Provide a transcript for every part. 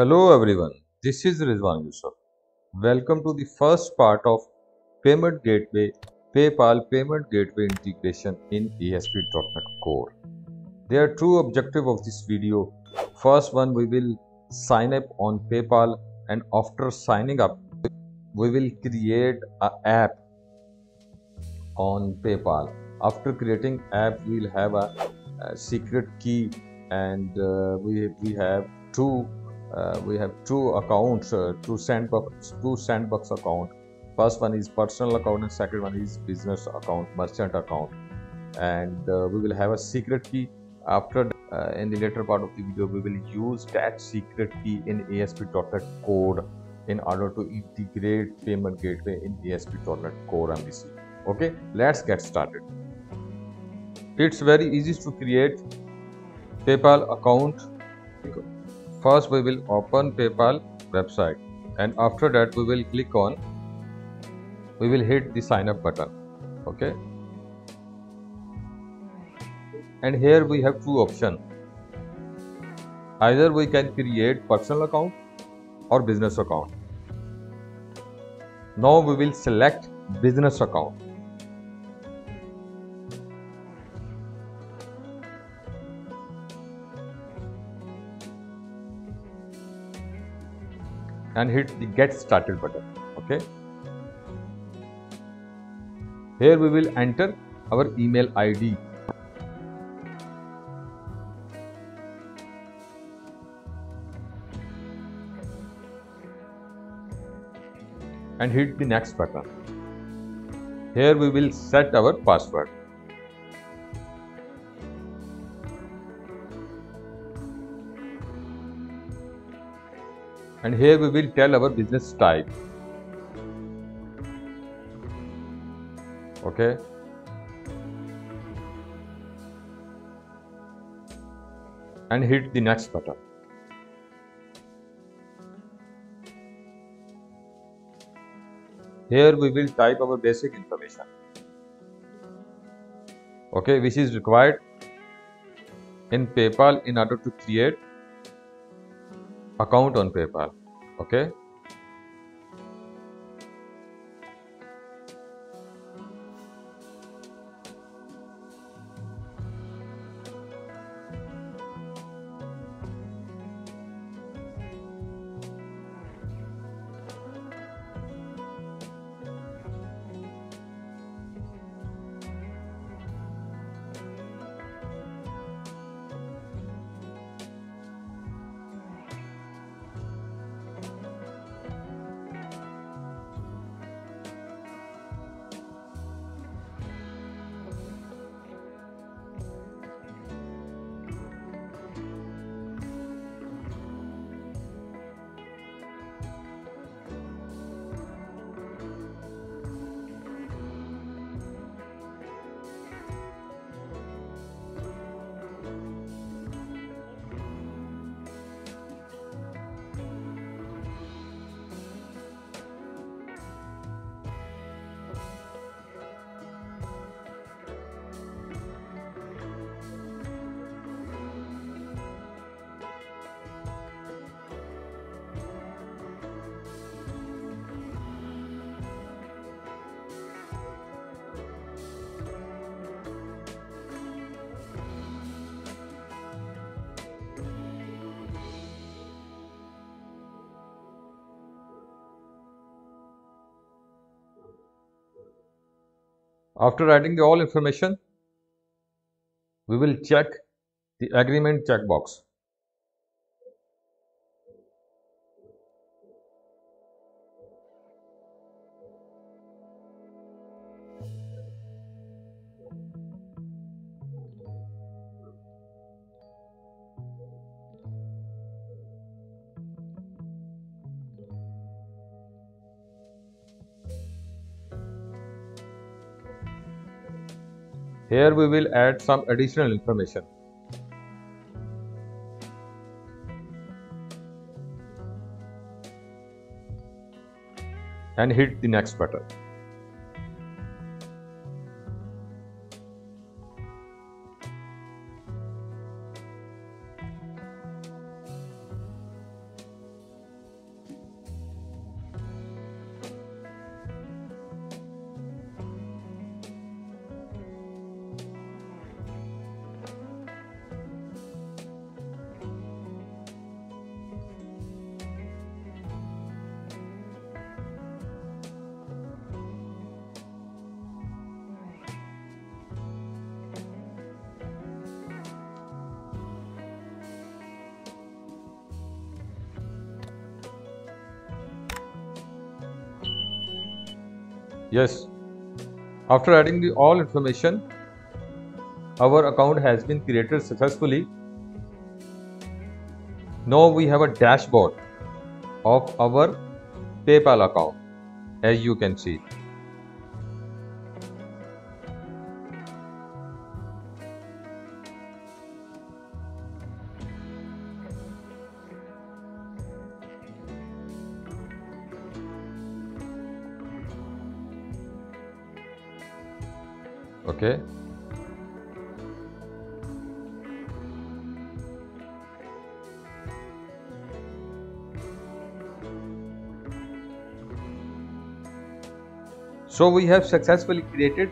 Hello everyone, this is Rizwan Yousaf. Welcome to the first part of Payment Gateway PayPal Payment Gateway integration in ASP.NET Core. There are two objectives of this video. First one, we will sign up on PayPal and after signing up, we will create an app on PayPal. After creating app, we will have a, a secret key and uh, we, we have two uh, we have two accounts uh, two sandbox two sandbox account. First one is personal account and second one is business account merchant account. And uh, we will have a secret key. After uh, in the later part of the video we will use that secret key in ASP.NET code in order to integrate payment gateway in ASP.NET core MVC okay let's get started. It's very easy to create PayPal account first we will open PayPal website. And after that we will click on we will hit the sign up button. Okay? And here we have two options. Either we can create personal account or business account. Now we will select business account and hit the get started button okay? Here we will enter our email id and hit the next button. Here we will set our password and here we will tell our business type okay? And hit the next button. Here we will type our basic information. Okay which is required in paypal in order to create account on PayPal. Okay. After writing the all information, we will check the agreement checkbox. Here we will add some additional information. And hit the next button. Yes. After adding the all information our account has been created successfully. Now we have a dashboard of our paypal account as you can see okay so we have successfully created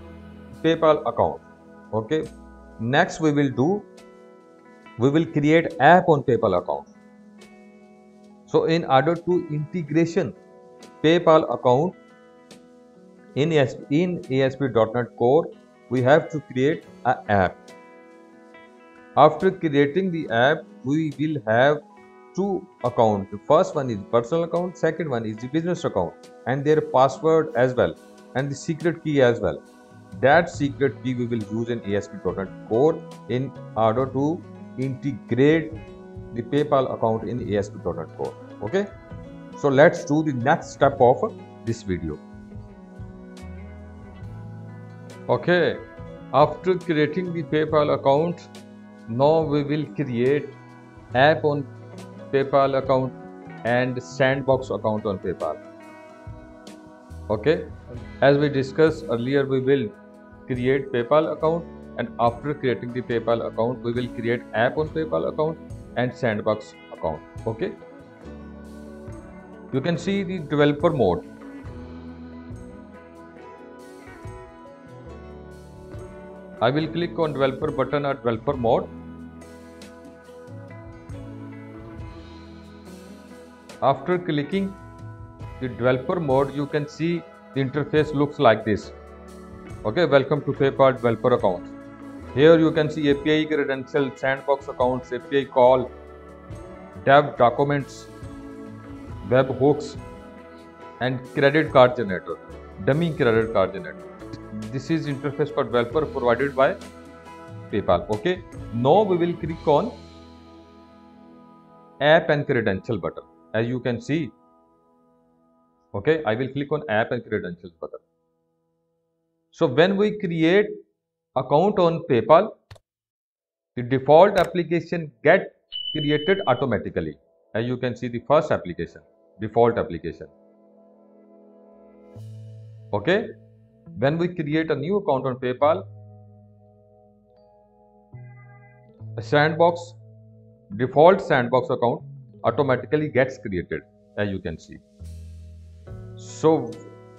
PayPal account okay next we will do we will create app on PayPal account so in order to integration PayPal account in S in A S P dot net core we have to create an app. After creating the app, we will have two accounts. The first one is personal account, second one is the business account and their password as well and the secret key as well. That secret key we will use in ASP.NET Core in order to integrate the PayPal account in ASP.NET Core. Okay. So let's do the next step of this video. Okay, after creating the PayPal account, now we will create app on PayPal account and sandbox account on PayPal. Okay, as we discussed earlier, we will create PayPal account and after creating the PayPal account, we will create app on PayPal account and sandbox account. Okay, you can see the developer mode I will click on developer button or developer mode. After clicking the developer mode, you can see the interface looks like this. Okay, welcome to PayPal developer account. Here you can see API credential, sandbox accounts, API call, dev documents, web hooks, and credit card generator, dummy credit card generator this is interface for developer provided by paypal. Okay? Now we will click on app and credential button. As you can see okay i will click on app and credentials button. So when we create account on paypal the default application get created automatically. As you can see the first application default application. Okay when we create a new account on PayPal, a sandbox, default sandbox account automatically gets created as you can see. So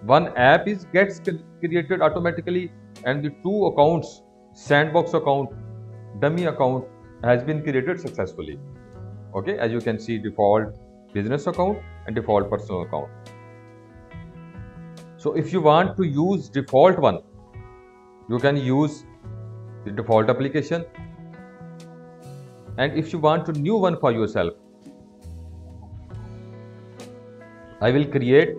one app is gets created automatically and the two accounts, sandbox account, dummy account has been created successfully. Okay, as you can see default business account and default personal account. So if you want to use default one, you can use the default application. And if you want to new one for yourself, I will create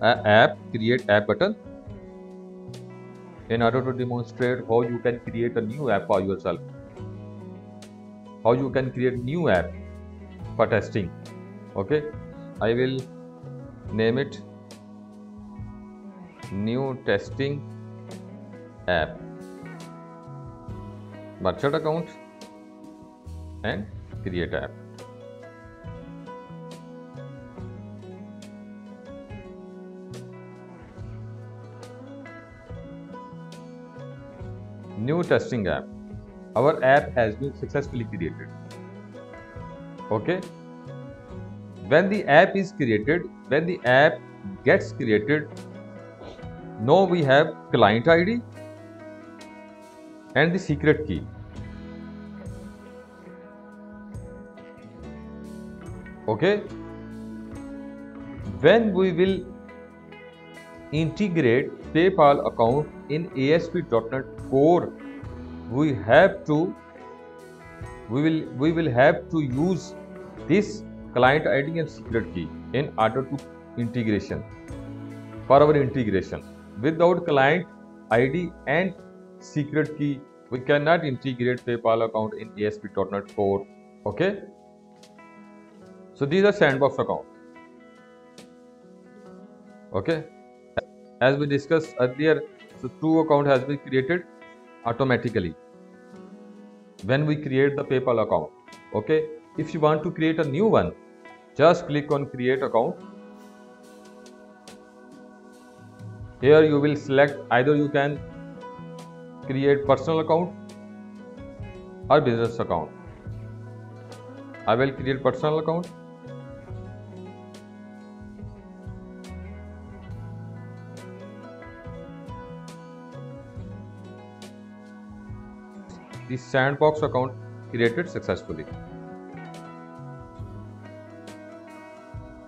an app, create app button in order to demonstrate how you can create a new app for yourself. How you can create new app for testing. Okay, I will name it new testing app. Merchant account and create app. New testing app. Our app has been successfully created. Okay? When the app is created when the app gets created now we have client ID and the secret key. Okay. When we will integrate PayPal account in ASP.NET Core, we have to we will we will have to use this client ID and secret key in order to integration for our integration without client id and secret key. We cannot integrate paypal account in asp.net core. Okay? So these are sandbox account okay? As we discussed earlier so two account has been created automatically when we create the paypal account. Okay? If you want to create a new one just click on create account here you will select either you can create personal account or business account. I will create personal account. The sandbox account created successfully.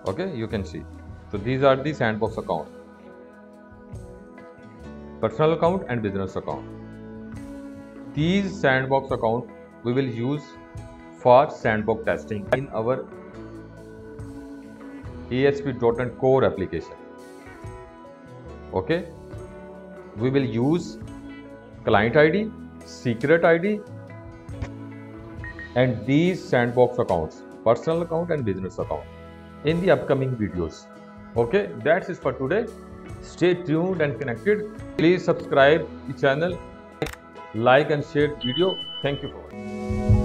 Okay you can see. So these are the sandbox account personal account and business account. These sandbox account we will use for sandbox testing in our ASP.NET Core application. Okay? We will use client ID secret ID and these sandbox accounts personal account and business account in the upcoming videos. Okay? That's it for today stay tuned and connected. Please subscribe the channel like and share video. Thank you for watching